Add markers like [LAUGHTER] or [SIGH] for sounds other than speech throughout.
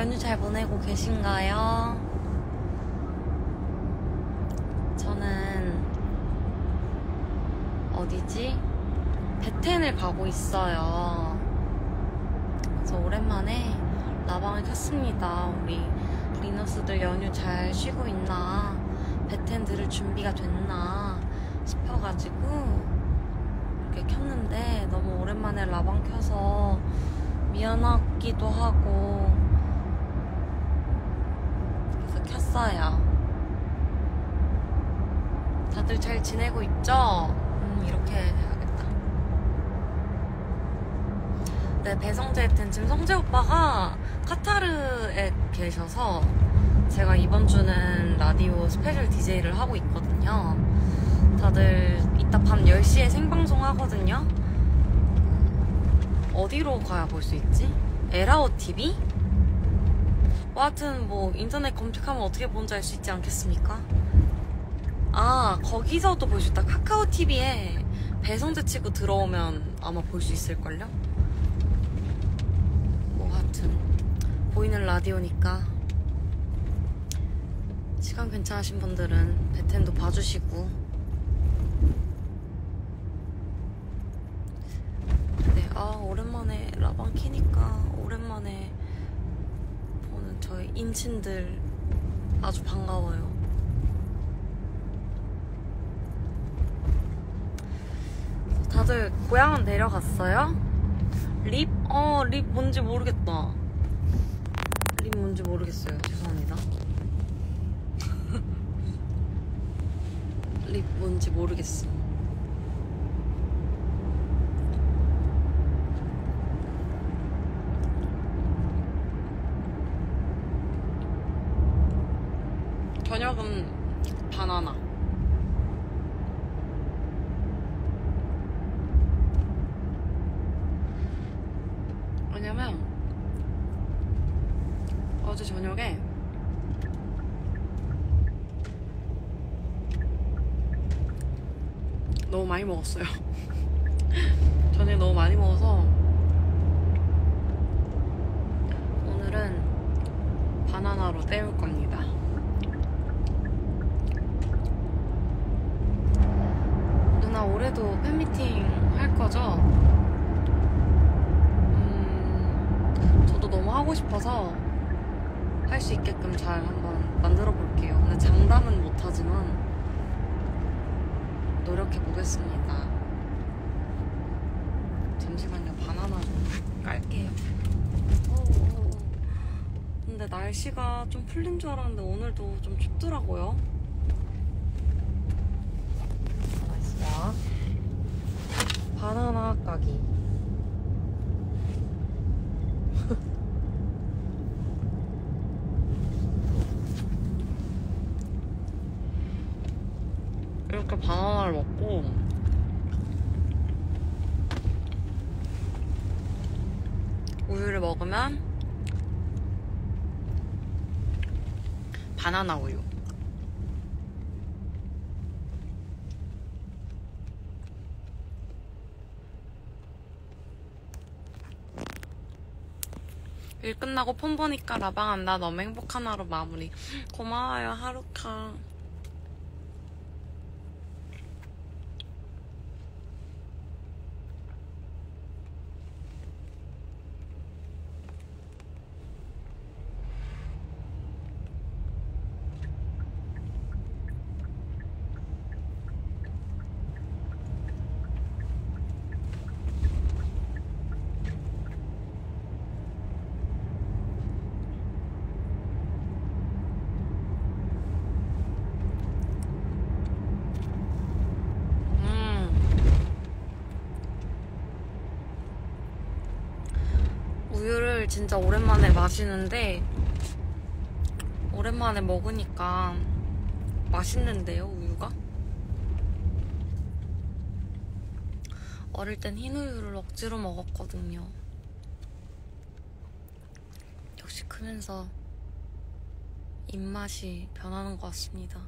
연휴 잘 보내고 계신가요? 저는 어디지? 베텐을 가고 있어요. 그래서 오랜만에 라방을 켰습니다. 우리 리너스들 연휴 잘 쉬고 있나? 베텐 들을 준비가 됐나? 싶어가지고 이렇게 켰는데 너무 오랜만에 라방 켜서 미안하기도 하고 켰어요. 다들 잘 지내고 있죠? 음, 이렇게 해야겠다. 네, 배성재의 텐 지금 성재 오빠가 카타르에 계셔서 제가 이번 주는 라디오 스페셜 DJ를 하고 있거든요. 다들 이따 밤 10시에 생방송 하거든요. 어디로 가야 볼 수 있지? 에라오 TV? 뭐 하여튼 뭐 인터넷 검색하면 어떻게 본지 알 수 있지 않겠습니까? 아 거기서도 볼 수 있다. 카카오 TV에 배성재 치고 들어오면 아마 볼 수 있을걸요? 뭐 하여튼 보이는 라디오니까 시간 괜찮으신 분들은 베텐도 봐주시고 네, 아 오랜만에 라방 키니까 오랜만에 저희 인친들 아주 반가워요. 다들 고향은 내려갔어요? 립? 어, 립 뭔지 모르겠다. 립 뭔지 모르겠어요. 죄송합니다. [LAUGHS] 립 뭔지 모르겠어. 저녁은 바나나. 왜냐면 어제 저녁에 너무 많이 먹었어요. [LAUGHS] 저녁에 너무 많이 먹어서 오늘은 바나나로 때울 겁니다. 누나 올해도 팬미팅 할 거죠? 음, 저도 너무 하고 싶어서 할 수 있게끔 잘 한번 만들어 볼게요. 근데 장담은 못하지만 노력해 보겠습니다. 잠시만요. 바나나 좀 깔게요. 오, 근데 날씨가 좀 풀린 줄 알았는데 오늘도 좀 춥더라고요. 바나나 까기. 이렇게 바나나를 먹고 우유를 먹으면 바나나 우유. 일 끝나고 폰 보니까 라방한다. 너무 행복한 하루 마무리. 고마워요, 하루카. 음. 우유를 진짜 오랜만에 마시는데 오랜만에 먹으니까 맛있는데요, 우유가? 어릴 땐 흰 우유를 억지로 먹었거든요. 역시 크면서 입맛이 변하는 것 같습니다.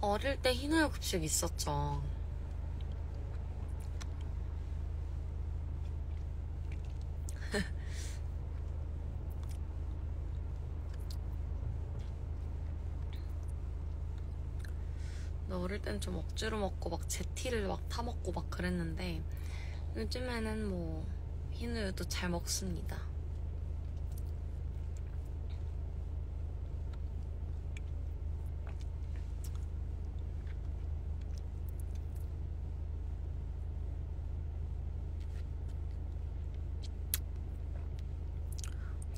어릴 때 흰우유 급식 있었죠. [LAUGHS] 너 어릴 땐 좀 억지로 먹고 막 제티를 막 타먹고 막 그랬는데 요즘에는 뭐 흰우유도 잘 먹습니다.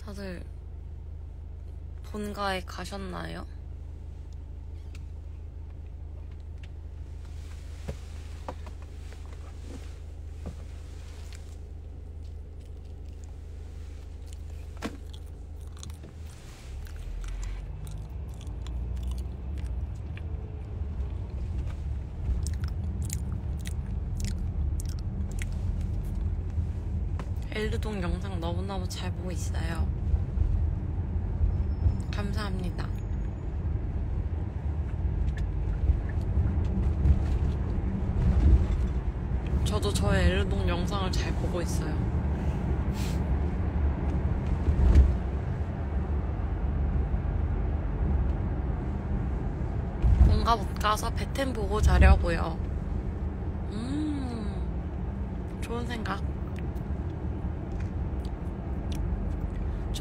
다들 본가에 가셨나요? 엘르동 영상 너무너무 잘 보고 있어요. 감사합니다. 저도 저의 엘르동 영상을 잘 보고 있어요. 뭔가 못 가서 베텐 보고 자려고요. 음, 좋은 생각.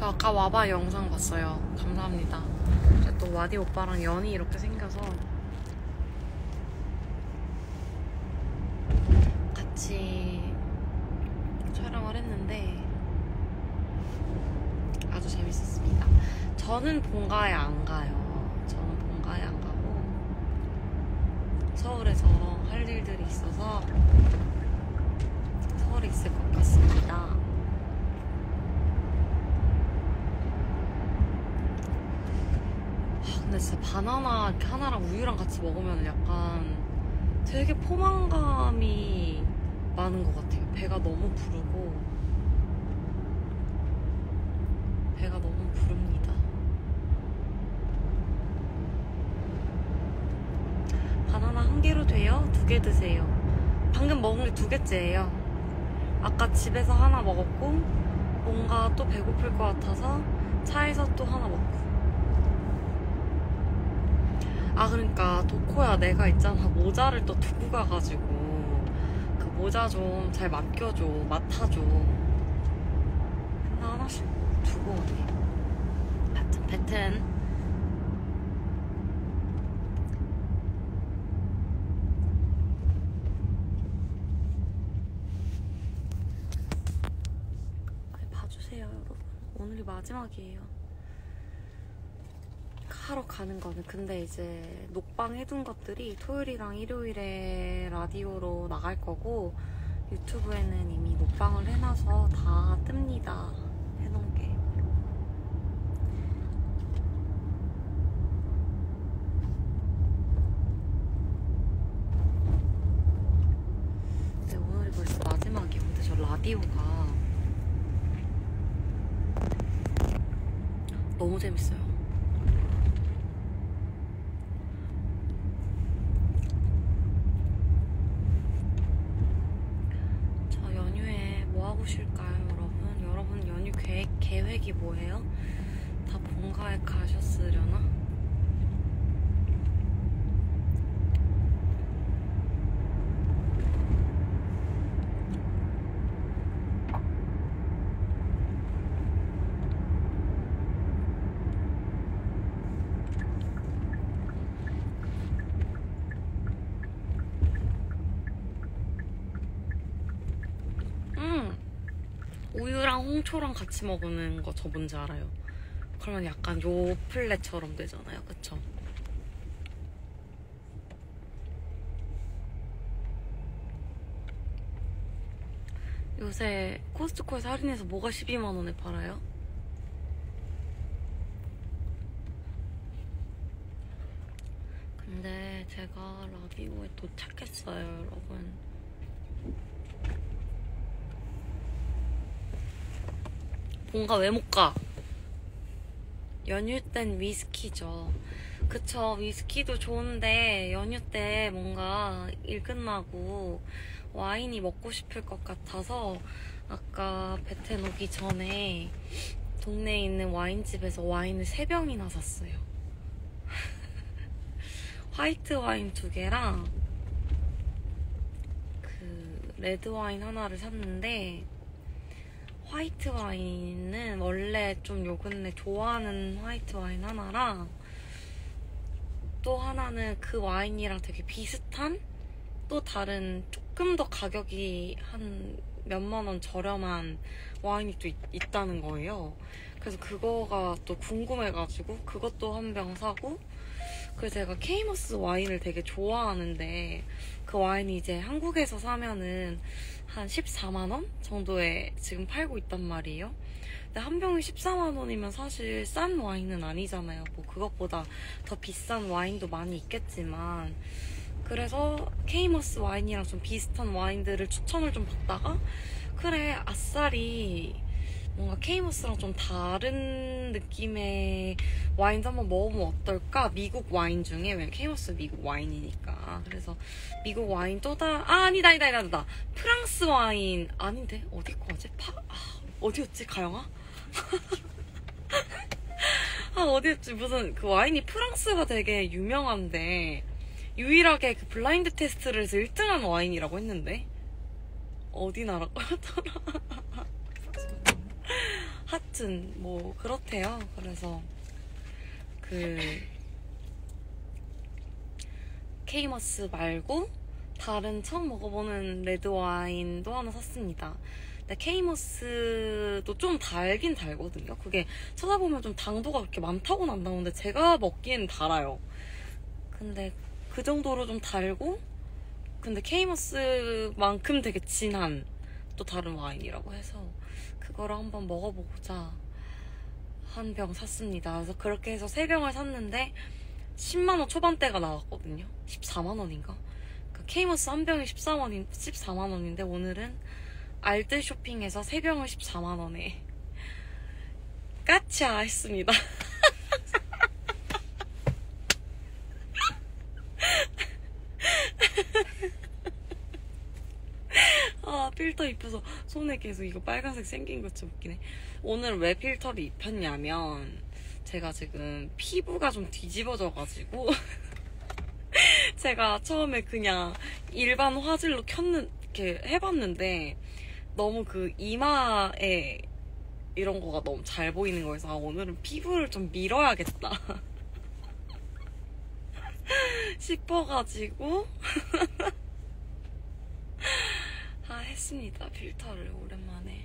저 아까 와봐 영상 봤어요. 감사합니다. 또 와디 오빠랑 연이 이렇게 생겨서 같이 촬영을 했는데 아주 재밌었습니다. 저는 본가에 안 가요. 저는 본가에 안 가고 서울에서 할 일들이 있어서 서울에 있을 것 같습니다. 근데 진짜 바나나 하나랑 우유랑 같이 먹으면 약간 되게 포만감이 많은 것 같아요. 배가 너무 부르고 배가 너무 부릅니다. 바나나 한 개로 돼요? 두 개 드세요. 방금 먹은 게 두 개째예요. 아까 집에서 하나 먹었고 뭔가 또 배고플 것 같아서 차에서 또 하나 먹고 아 그러니까 도코야 내가 있잖아. 모자를 또 두고 가가지고 그 모자 좀 잘 맡겨줘 맡아줘. 나 하나씩 두고 오네. 하여튼 배튼. 많이 봐주세요 여러분. 오늘이 마지막이에요 하러 가는 거는 근데 이제 녹방 해둔 것들이 토요일이랑 일요일에 라디오로 나갈 거고 유튜브에는 이미 녹방을 해놔서 다 뜹니다. 해놓은 게. 네, 오늘이 벌써 마지막이에요 근데 저 라디오가 너무 재밌어요 저 연휴에 뭐 하고 쉴까요, 여러분? 여러분 연휴 계획, 계획이 뭐예요? 다 본가에 가셨으려나? 음! 우유랑 홍초랑 같이 먹는 거 저 뭔지 알아요. 그러면 약간 요플레처럼 되잖아요. 그쵸? 요새 코스트코에서 할인해서 뭐가 12만원에 팔아요? 근데 제가 라디오에 도착했어요, 여러분. 본가 왜 못 가? 연휴 땐 위스키죠. 그쵸. 위스키도 좋은데 연휴 때 뭔가 일 끝나고 와인이 먹고 싶을 것 같아서 아까 베텐 오기 전에 동네에 있는 와인집에서 와인을 3병이나 샀어요. [LAUGHS] 화이트 와인 두 개랑 그 레드 와인 하나를 샀는데 화이트 와인은 원래 좀 요 근래 좋아하는 화이트 와인 하나랑 또 하나는 그 와인이랑 되게 비슷한 또 다른 조금 더 가격이 한 몇만 원 저렴한 와인이 또 있, 다는 거예요. 그래서 그거가 또 궁금해가지고 그것도 한 병 사고 그래서 제가 Caymus 와인을 되게 좋아하는데 그 와인이 이제 한국에서 사면은 한 14만원 정도에 지금 팔고 있단 말이에요. 근데 한 병이 14만원이면 사실 싼 와인은 아니잖아요. 뭐 그것보다 더 비싼 와인도 많이 있겠지만. 그래서 Caymus 와인이랑 좀 비슷한 와인들을 추천을 좀 받다가 그래 아싸리 뭔가 Caymus랑 좀 다른 느낌의 와인도 한번 먹어보면 어떨까? 미국 와인 중에 왜냐면 Caymus 미국 와인이니까. 그래서 미국 와인 또다 아 아니다 아니다 아니다 아니다. 프랑스 와인. 아닌데? 어디 거지? 파 아, 어디였지? 가영아? [LAUGHS] 아 어디였지? 무슨 그 와인이 프랑스가 되게 유명한데 유일하게 그 블라인드 테스트를 해서 1등한 와인이라고 했는데? 어디 나라 [LAUGHS] 거였더라 하여튼 뭐 그렇대요. 그래서 그 Caymus 말고 다른 처음 먹어보는 레드 와인도 하나 샀습니다. 근데 Caymus도 좀 달긴 달거든요. 그게 찾아보면 좀 당도가 그렇게 많다고는 안 나오는데 제가 먹기엔 달아요. 근데 그 정도로 좀 달고 근데 Caymus만큼 되게 진한 또 다른 와인이라고 해서 그거를 한번 먹어보고자 한 병 샀습니다. 그래서 그렇게 해서 세 병을 샀는데 10만원 초반대가 나왔거든요. 14만원인가? 그러니까 케이머스 한 병이 14만원, 14만원인데 오늘은 알뜰 쇼핑에서 세 병을 14만원에 [LAUGHS] 까치아 했습니다. [LAUGHS] 아 필터 입혀서 손에 계속 이거 빨간색 생긴 것좀 웃기네. 오늘 왜 필터를 입혔냐면 제가 지금 피부가 좀 뒤집어져가지고 [LAUGHS] 제가 처음에 그냥 일반 화질로 켰는 이렇게 해봤는데 너무 그 이마에 이런 거가 너무 잘 보이는 거여서 아, 오늘은 피부를 좀 밀어야겠다 [LAUGHS] 싶어가지고 아 [LAUGHS] 했습니다. 필터를 오랜만에.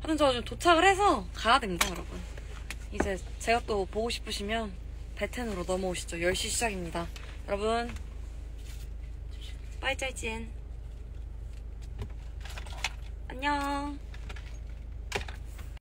하여튼 저 지금 도착을 해서 가야 됩니다 여러분. 이제 제가 또 보고 싶으시면 베텐으로 넘어오시죠. 10시 시작입니다. 여러분. 빠이 짜이찐 안녕